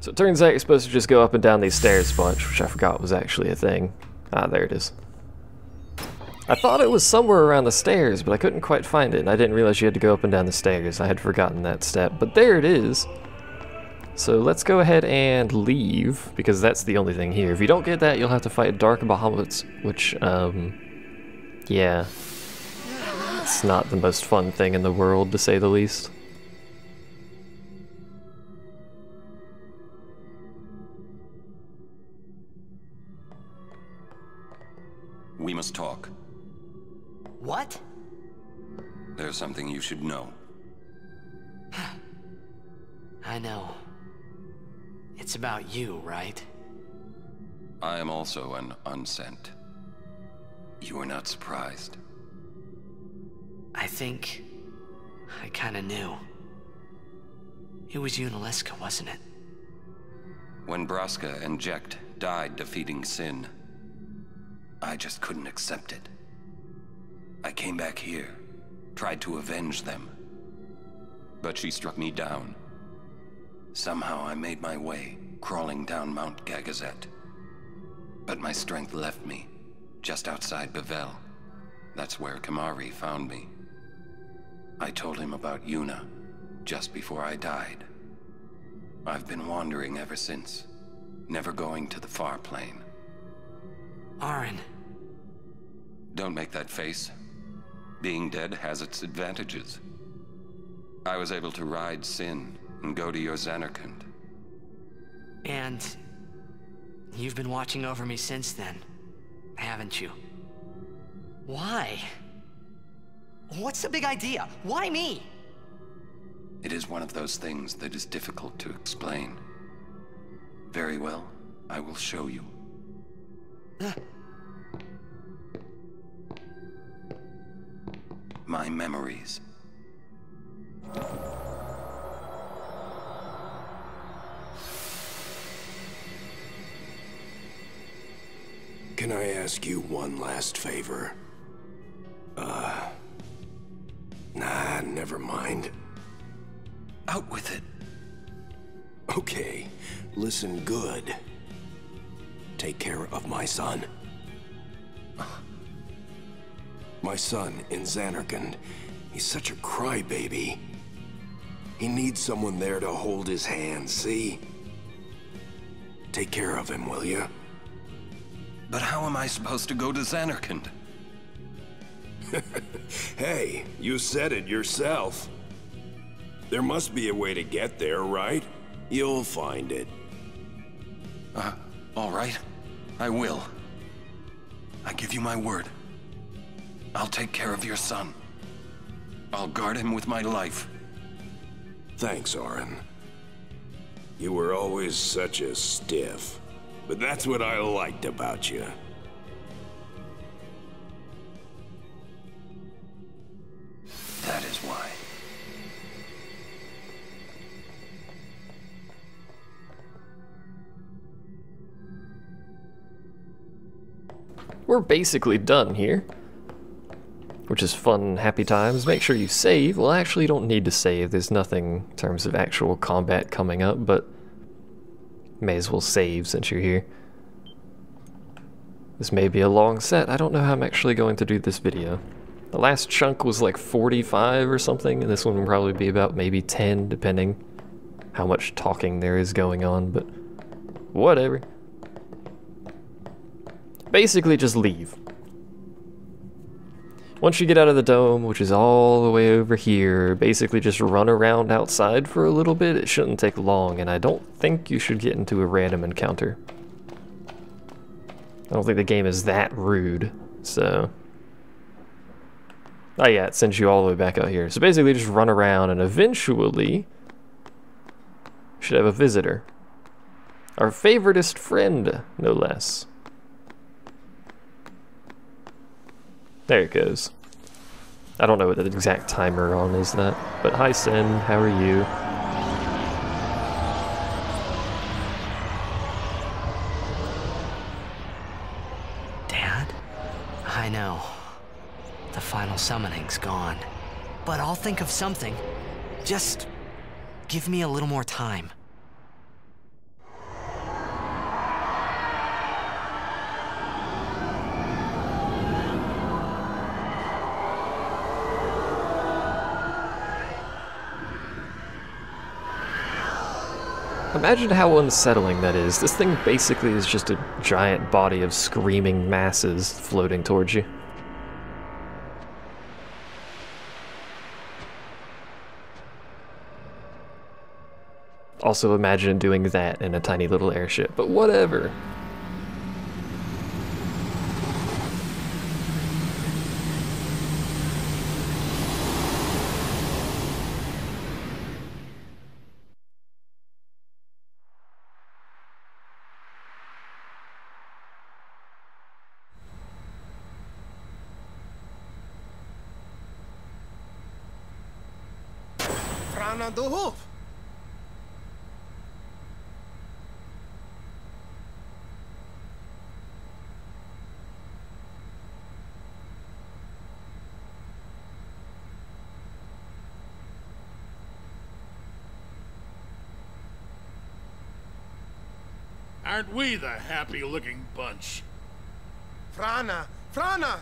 So it turns out you're supposed to just go up and down these stairs a bunch, which I forgot was actually a thing. Ah, there it is. I thought it was somewhere around the stairs, but I couldn't quite find it, and I didn't realize you had to go up and down the stairs. I had forgotten that step, but there it is. So let's go ahead and leave, because that's the only thing here. If you don't get that, you'll have to fight Dark Bahamut, which, um, yeah. It's not the most fun thing in the world, to say the least. We must talk. What? There's something you should know. I know. It's about you, right? I am also an unsent. You are not surprised. I think... I kinda knew. It was Yunalesca, wasn't it? When Braska and Jecht died defeating Sin, I just couldn't accept it. I came back here, tried to avenge them. But she struck me down. Somehow I made my way, crawling down Mount Gagazet. But my strength left me, just outside Bevelle. That's where Kimahri found me. I told him about Yuna, just before I died. I've been wandering ever since, never going to the Farplane. Auron. Don't make that face. Being dead has its advantages. I was able to ride Sin and go to your Zanarkand. And... You've been watching over me since then, haven't you? Why? What's the big idea? Why me? It is one of those things that is difficult to explain. Very well, I will show you. My memories. Can I ask you one last favor? Uh... Nah, never mind. Out with it. Okay, listen good. Take care of my son. My son in Zanarkand. He's such a crybaby. He needs someone there to hold his hand, see? Take care of him, will you? But how am I supposed to go to Zanarkand? Hey, you said it yourself. There must be a way to get there, right? You'll find it. Uh, all right. I will. I give you my word. I'll take care of your son. I'll guard him with my life. Thanks, Auron. You were always such a stiff. But that's what I liked about you. That is why. We're basically done here. Which is fun, happy times. Make sure you save. Well, actually, you don't need to save. There's nothing in terms of actual combat coming up, but may as well save since you're here. This may be a long set. I don't know how I'm actually going to do this video. The last chunk was like 45 or something, and this one will probably be about maybe 10, depending how much talking there is going on, but whatever. Basically, just leave. Once you get out of the dome, which is all the way over here, basically just run around outside for a little bit. It shouldn't take long, and I don't think you should get into a random encounter. I don't think the game is that rude, so... Oh yeah, it sends you all the way back out here. So basically just run around and eventually should have a visitor. Our favoritist friend, no less. There it goes. I don't know what the exact timer on is that, but hi Sin, how are you? Dad? I know. The final summoning's gone. But I'll think of something. Just give me a little more time. Imagine how unsettling that is. This thing basically is just a giant body of screaming masses floating towards you. Also imagine doing that in a tiny little airship, but whatever. Frana de Hof. Aren't we the happy-looking bunch? Frana, Frana.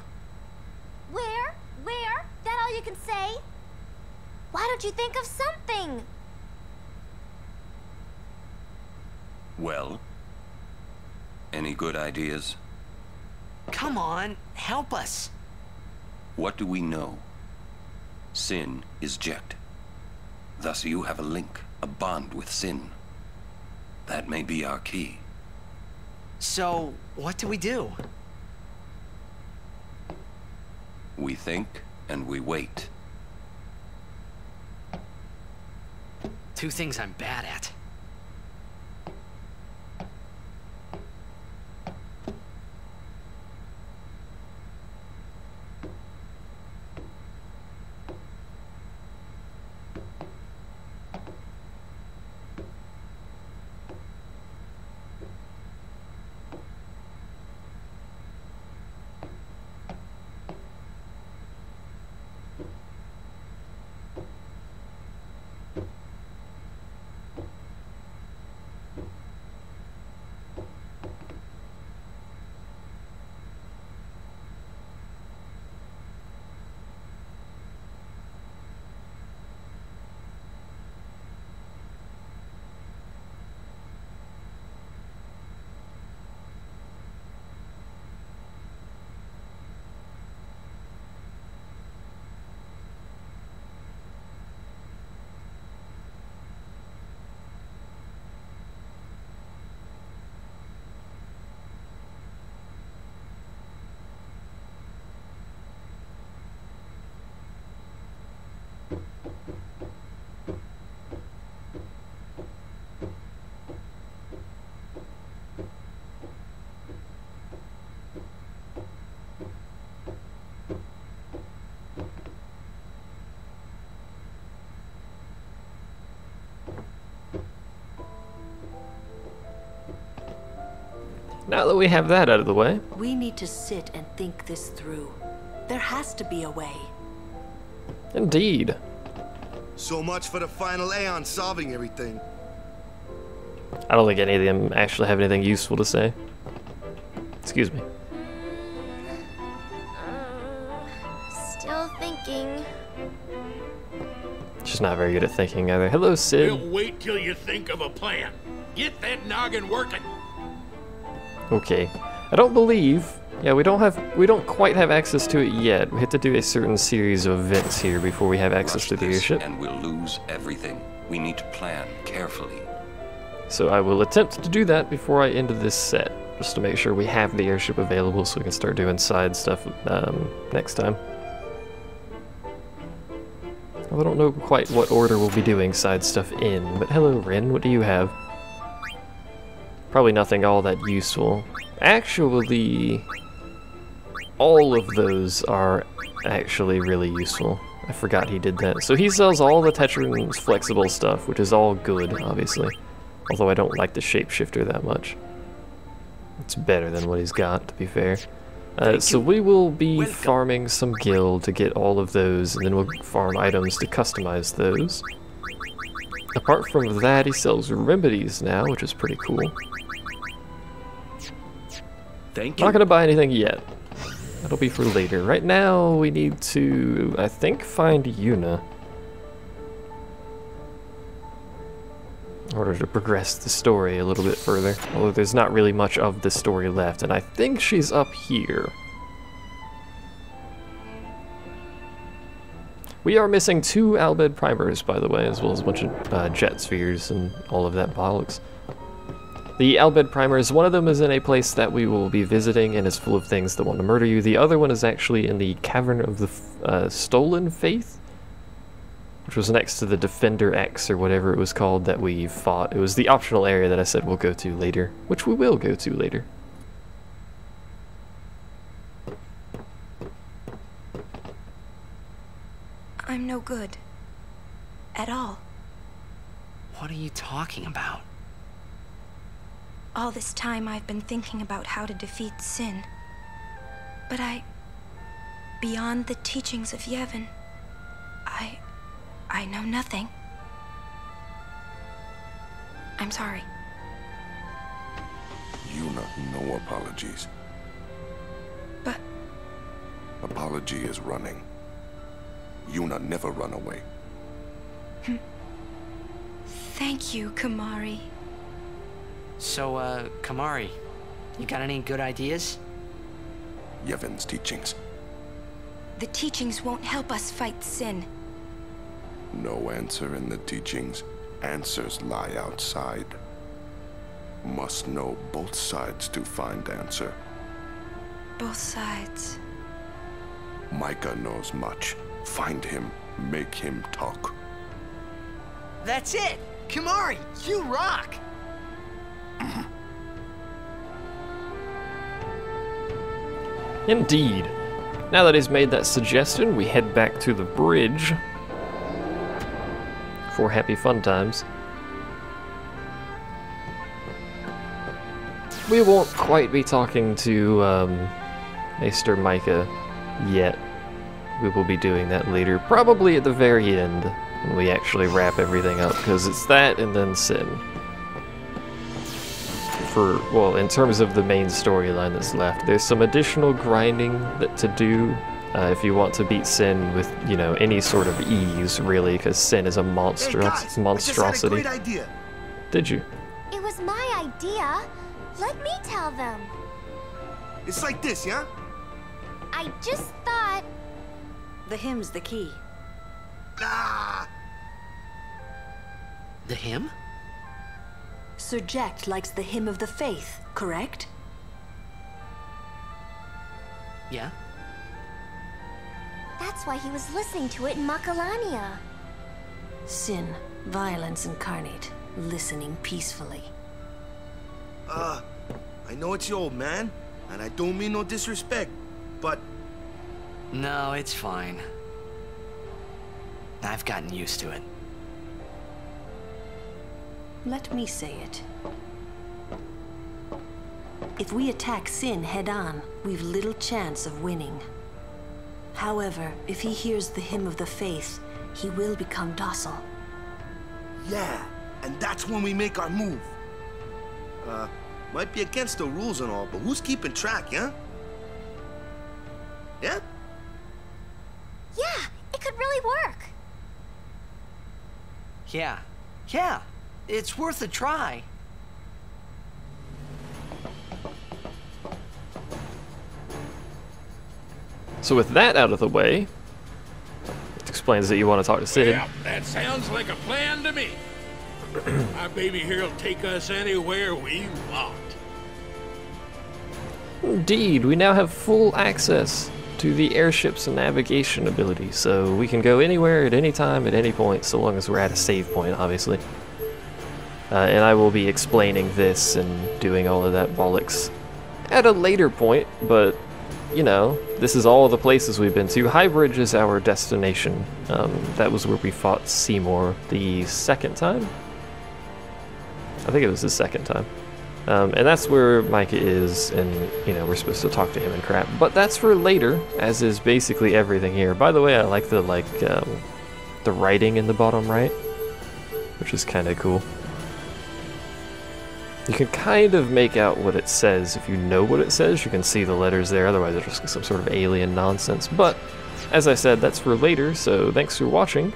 Where? Where? That all you can say? Why don't you think of something? Well? Any good ideas? Come on, help us. What do we know? Sin is Jecht. Thus you have a link, a bond with Sin. That may be our key. So, what do we do? We think and we wait. Two things I'm bad at. Now that we have that out of the way, We need to sit and think this through. There has to be a way. indeed. So much for the final Aeon solving everything. I don't think any of them actually have anything useful to say. Excuse me. Still thinking. She's not very good at thinking either. Hello, Cid. We'll wait till you think of a plan. Get that noggin working. Okay. I don't believe. Yeah, we don't have. We don't quite have access to it yet. We have to do a certain series of events here before we have access Rush to the airship. And we'll lose everything. We need to plan carefully. So I will attempt to do that before I end this set, just to make sure we have the airship available so we can start doing side stuff um, next time. I don't know quite what order we'll be doing side stuff in, but hello Rin, what do you have? Probably nothing all that useful. Actually, all of those are actually really useful. I forgot he did that. So he sells all the Tetran's flexible stuff, which is all good, obviously. Although I don't like the shapeshifter that much. It's better than what he's got, to be fair. Uh, so we will be Welcome. farming some gil to get all of those, and then we'll farm items to customize those. Apart from that, he sells remedies now, which is pretty cool. Thank Not gonna buy anything yet. That'll be for later. Right now, we need to, I think, find Yuna. in order to progress the story a little bit further. Although there's not really much of the story left, and I think she's up here. We are missing two Al Bhed primers, by the way, as well as a bunch of uh, Jecht spheres and all of that bollocks. The Al Bhed primers, one of them is in a place that we will be visiting and is full of things that want to murder you. The other one is actually in the Cavern of the uh, Stolen Fayth, which was next to the Defender X or whatever it was called that we fought. It was the optional area that I said we'll go to later, which we will go to later. I'm no good. At all. What are you talking about? All this time I've been thinking about how to defeat sin. But I... Beyond the teachings of Yevon, I... I know nothing. I'm sorry. Yuna, no apologies. But... Apology is running. Yuna never run away. Hmm. Thank you, Kimahri. So, uh, Kimahri, you got any good ideas? Yevon's teachings. The teachings won't help us fight sin. No answer in the teachings. Answers lie outside. Must know both sides to find answer. Both sides. Mika knows much. Find him, make him talk. That's it! Kimahri, you rock! Indeed. Now that he's made that suggestion, we head back to the bridge for happy fun times. We won't quite be talking to um, Maester Mika yet. We will be doing that later, probably at the very end, when we actually wrap everything up, because it's that and then Sin. For, well, in terms of the main storyline that's left, there's some additional grinding that to do uh, if you want to beat Sin with, you know, any sort of ease, really, because Sin is a monstro Hey guys, monstrosity. I just had a great idea. Did you? It was my idea. Let me tell them. It's like this, yeah? I just thought. The hymn's the key. Ah, The hymn? Sir Jecht likes the hymn of the fayth, correct? Yeah? That's why he was listening to it in Macalania. Sin, violence incarnate, listening peacefully. uh, I know it's your old man, and I don't mean no disrespect, but No, it's fine. I've gotten used to it. Let me say it. If we attack Sin head on, we've little chance of winning. However, if he hears the hymn of the fayth, he will become docile. yeah, and that's when we make our move. Uh, might be against the rules and all, but who's keeping track, yeah? Yeah? Yeah, it could really work. Yeah. Yeah. It's worth a try. So with that out of the way, it explains that you want to talk to Cid. Yeah, that sounds like a plan to me. My baby here will take us anywhere we want. Indeed, we now have full access to the airship's navigation ability, so we can go anywhere at any time at any point, so long as we're at a save point, obviously. Uh, and I will be explaining this and doing all of that bollocks at a later point, but you know, this is all the places we've been to. Highbridge is our destination. Um, that was where we fought Seymour the second time. I think it was the second time. Um, and that's where Mika is, and you know we're supposed to talk to him and crap. But that's for later, as is basically everything here. By the way, I like the like um, the writing in the bottom right, which is kind of cool. You can kind of make out what it says if you know what it says. You can see the letters there. Otherwise, it's just some sort of alien nonsense. But as I said, that's for later. So thanks for watching,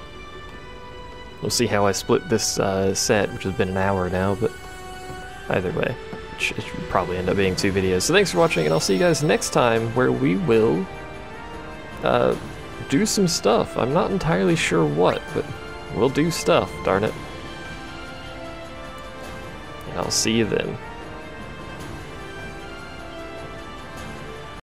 We'll see how I split this uh, set, which has been an hour now, but either way, it should, probably end up being two videos. So thanks for watching, and I'll see you guys next time, where we will uh, do some stuff. I'm not entirely sure what, but we'll do stuff, darn it. I'll see you then.